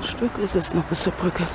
Ein Stück ist es noch bis zur Brücke.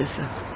Ist er.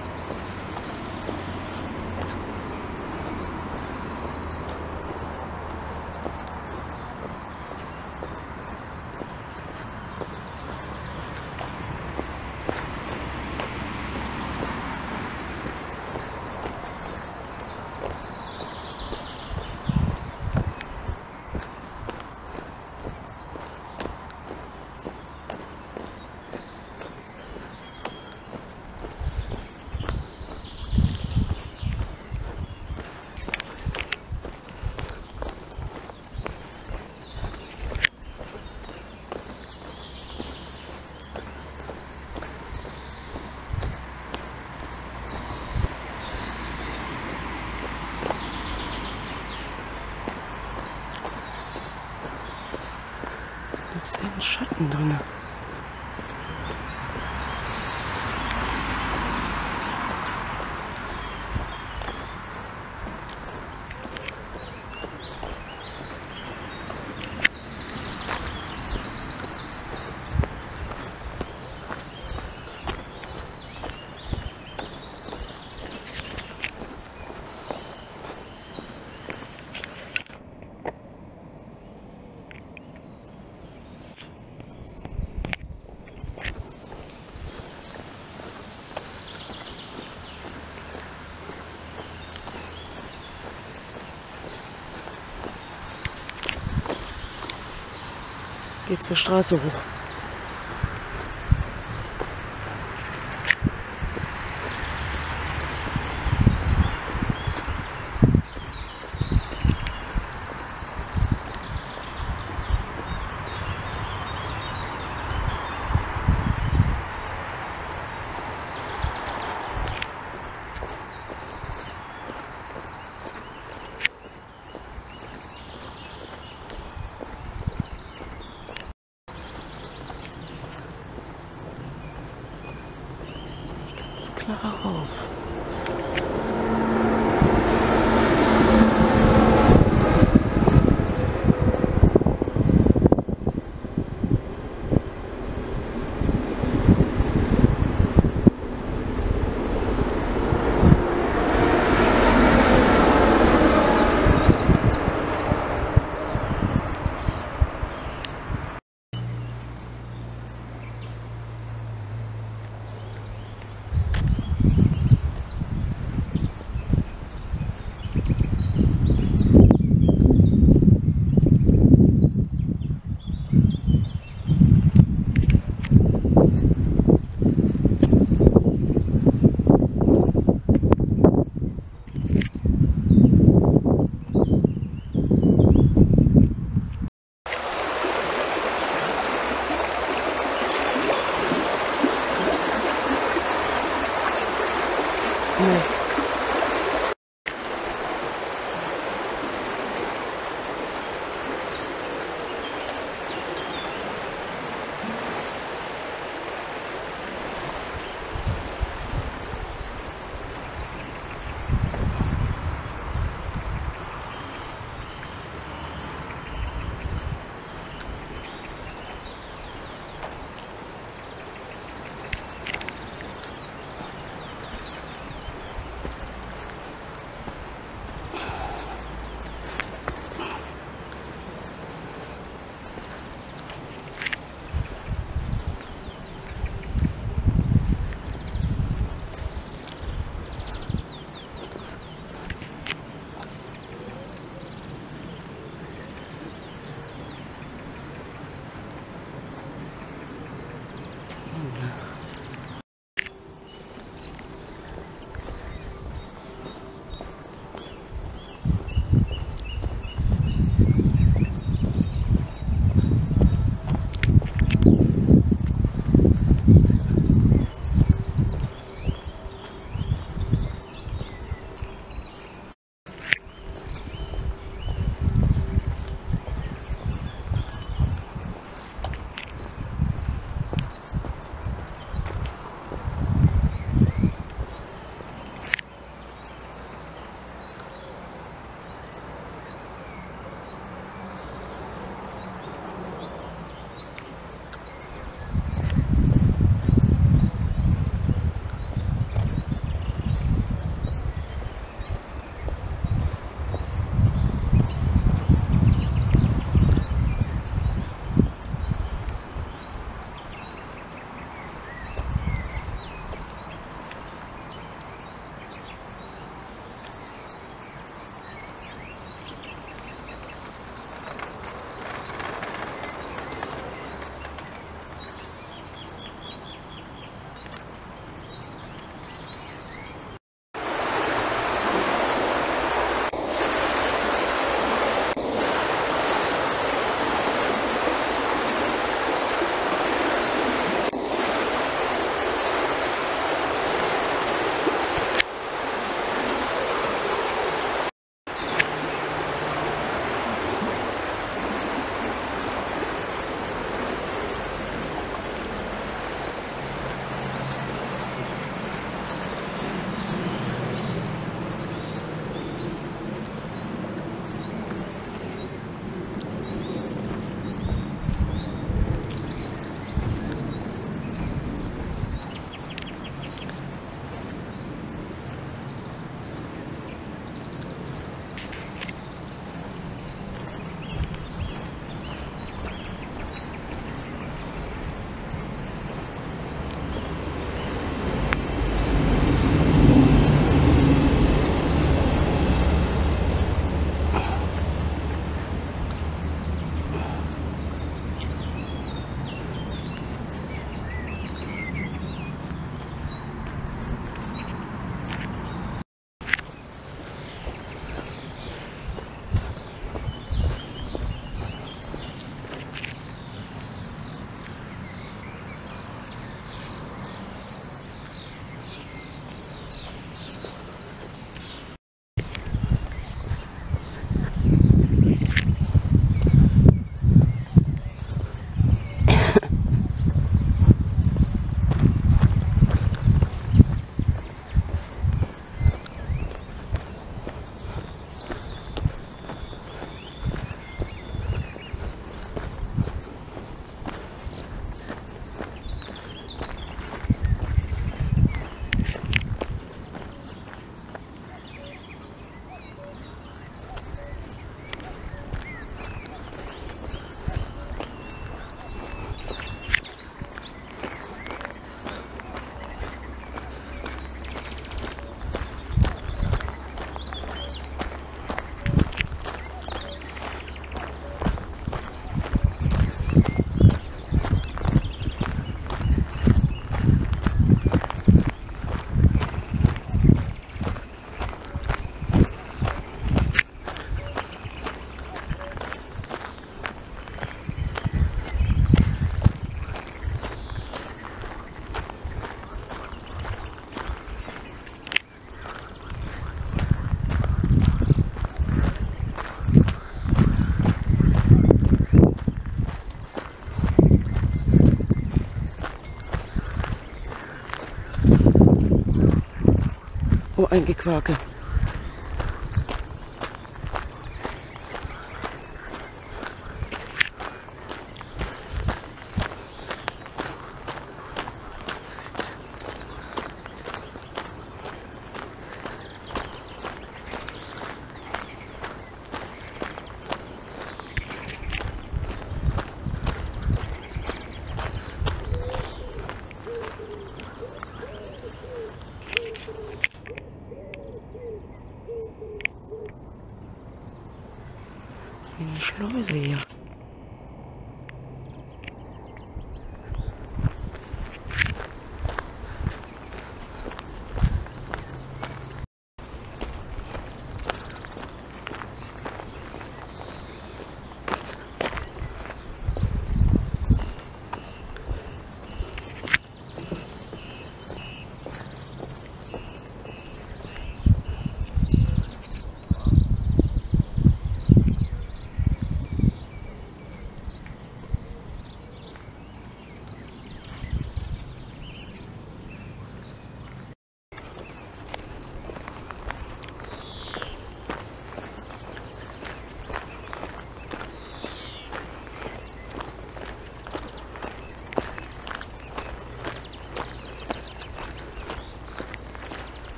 Geht zur Straße hoch. Ganz klar auf. Oh, een eine Schleuse hier.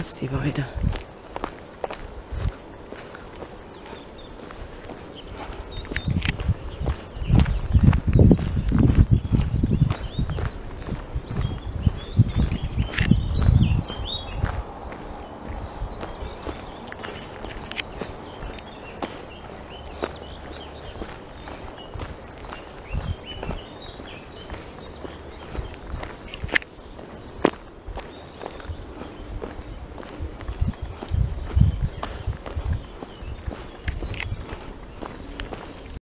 Ist die Weide.